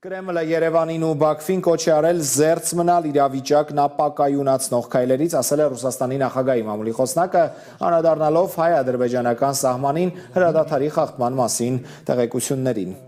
Կրեմլը Երևանին ու Բաքվին կոչ է արել զերծ մնալ իրավիճակն ապակայունացնող քայլերից, ասել է Ռուսաստանի նախագահի մամուլի խոսնակը, անդրադառնալով հայ-ադրբեջանական սահմանին հրադադարի խախտման մասին տեղեկություններին։